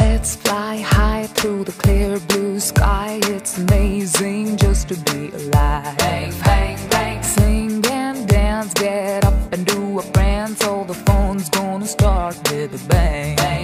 Let's fly high through the clear blue sky. It's amazing just to be alive. Bang, bang, bang. Sing and dance, get up and do a prance. All the phone's gonna start with a bang.